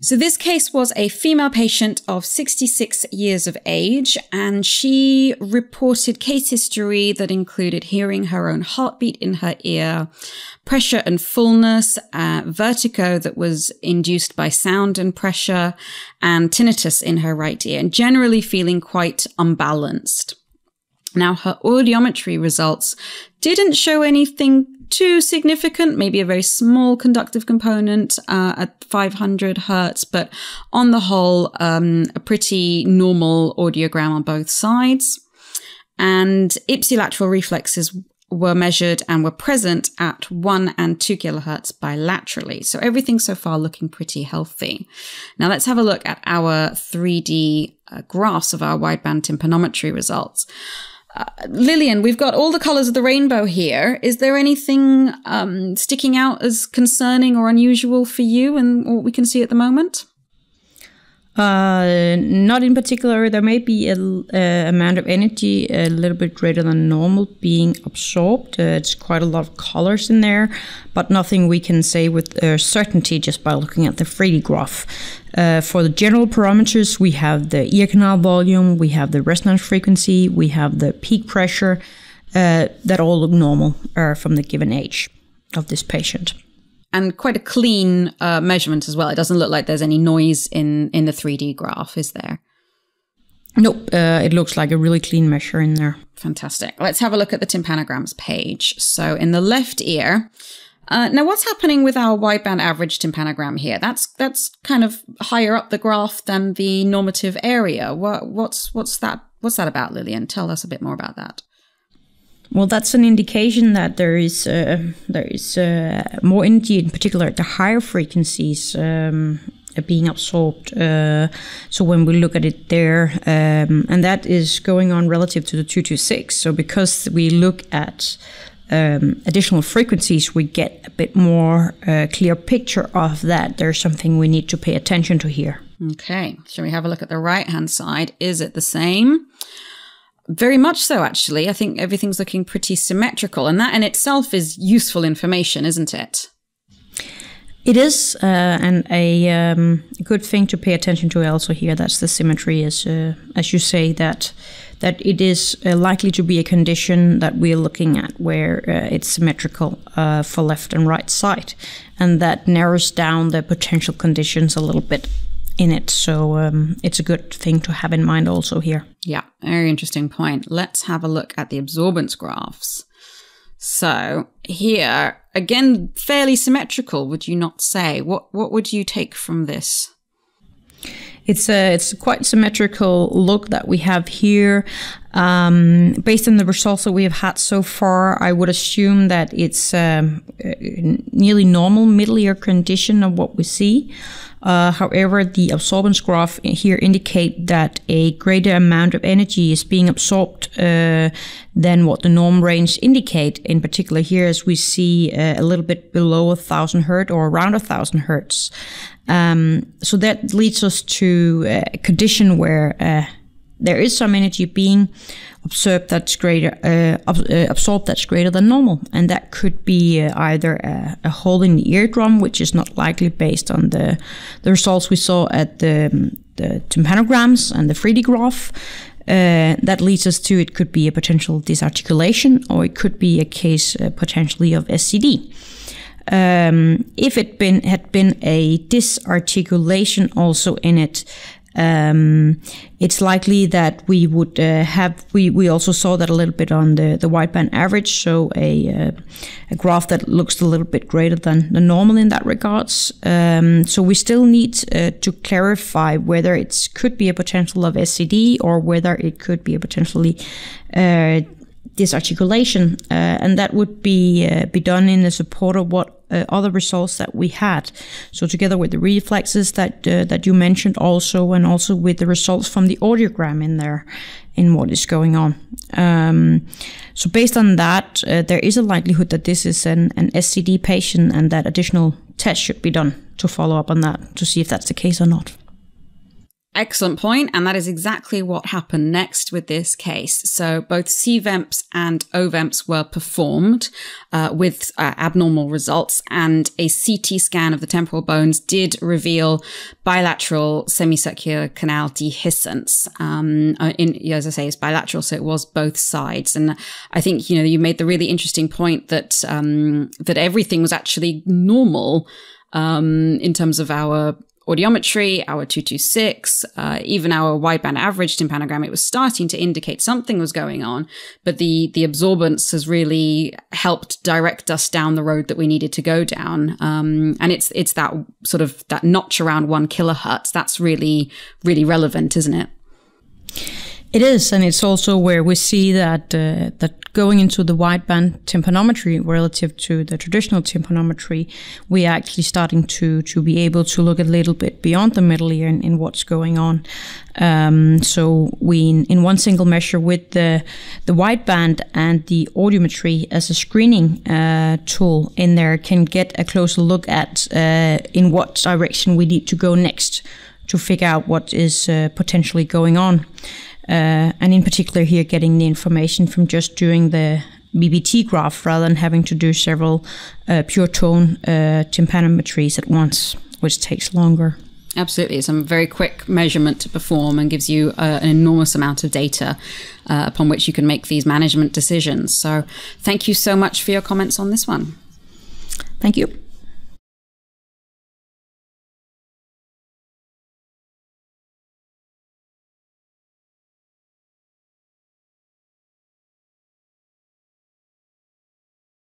So, this case was a female patient of 66 years of age, and she reported case history that included hearing her own heartbeat in her ear, pressure and fullness, uh, vertigo that was induced by sound and pressure, and tinnitus in her right ear, and generally feeling quite unbalanced. Now, her audiometry results didn't show anything too significant, maybe a very small conductive component uh, at 500 hertz, but on the whole, um, a pretty normal audiogram on both sides. And ipsilateral reflexes were measured and were present at 1 and 2 kilohertz bilaterally. So everything so far looking pretty healthy. Now let's have a look at our 3D uh, graphs of our wideband tympanometry results. Lillian, we've got all the colors of the rainbow here. Is there anything um, sticking out as concerning or unusual for you and what we can see at the moment? Uh, not in particular. There may be a, uh, amount of energy a little bit greater than normal being absorbed. Uh, it's quite a lot of colors in there, but nothing we can say with uh, certainty just by looking at the 3D graph. Uh, for the general parameters, we have the ear canal volume, we have the resonance frequency, we have the peak pressure. Uh, that all look normal from the given age of this patient and quite a clean uh, measurement as well. It doesn't look like there's any noise in in the 3D graph, is there? Nope, uh, it looks like a really clean measure in there. Fantastic. Let's have a look at the tympanograms page. So in the left ear, uh, now what's happening with our wideband average tympanogram here? That's that's kind of higher up the graph than the normative area. What what's what's that what's that about, Lillian? Tell us a bit more about that. Well, that's an indication that there is uh, there is uh, more energy, in particular at the higher frequencies, um, being absorbed. Uh, so when we look at it there, um, and that is going on relative to the two two six. So because we look at um, additional frequencies, we get a bit more uh, clear picture of that. There's something we need to pay attention to here. Okay, shall we have a look at the right hand side? Is it the same? Very much so, actually. I think everything's looking pretty symmetrical, and that in itself is useful information, isn't it? It is, uh, and a um, good thing to pay attention to also here. That's the symmetry, as uh, as you say that that it is uh, likely to be a condition that we're looking at where uh, it's symmetrical uh, for left and right side, and that narrows down the potential conditions a little bit in it. So um, it's a good thing to have in mind also here. Yeah, very interesting point. Let's have a look at the absorbance graphs. So here, again, fairly symmetrical, would you not say? What what would you take from this? It's a it's quite symmetrical look that we have here. Um, based on the results that we have had so far, I would assume that it's um, nearly normal middle ear condition of what we see. Uh, however, the absorbance graph here indicate that a greater amount of energy is being absorbed uh, than what the norm range indicate. In particular, here as we see uh, a little bit below a thousand hertz or around a thousand hertz. Um, so that leads us to a condition where uh, there is some energy being observed that's greater, uh, uh, absorbed that's greater than normal, and that could be uh, either a, a, hole in the eardrum, which is not likely based on the the results we saw at the, the tympanograms and the 3D graph. Uh, that leads us to it could be a potential disarticulation, or it could be a case uh, potentially of SCD. Um, if it been had been a disarticulation also in it, um, it's likely that we would uh, have we, we also saw that a little bit on the the wideband average so a uh, a graph that looks a little bit greater than the normal in that regards. Um, so we still need uh, to clarify whether it could be a potential of SCD or whether it could be a potentially uh, disarticulation, uh, and that would be uh, be done in the support of what uh, other results that we had. So together with the reflexes that uh, that you mentioned also, and also with the results from the audiogram in there, in what is going on. Um, so based on that, uh, there is a likelihood that this is an, an SCD patient, and that additional tests should be done to follow up on that to see if that's the case or not. Excellent point, and that is exactly what happened next with this case. So both CVEMPs and OVEMPs were performed uh, with uh, abnormal results, and a CT scan of the temporal bones did reveal bilateral semicircular canal dehiscence. Um, uh, in, as I say, it's bilateral, so it was both sides. And I think you know you made the really interesting point that um, that everything was actually normal um, in terms of our audiometry, our 226, uh, even our wideband average tympanogram, it was starting to indicate something was going on, but the, the absorbance has really helped direct us down the road that we needed to go down. Um, and it's, it's that sort of, that notch around one kilohertz. That's really, really relevant, isn't it? It is, and it's also where we see that uh, that going into the wideband tympanometry relative to the traditional tympanometry, we are actually starting to to be able to look a little bit beyond the middle ear in, in what's going on. Um, so we, in, one single measure with the the wideband and the audiometry as a screening uh, tool in there, can get a closer look at uh, in what direction we need to go next to figure out what is uh, potentially going on. Uh, and in particular here getting the information from just doing the WBT graph rather than having to do several uh, pure tone uh, tympanometries at once, which takes longer. Absolutely. It's a very quick measurement to perform and gives you uh, an enormous amount of data uh, upon which you can make these management decisions. So, thank you so much for your comments on this one. Thank you.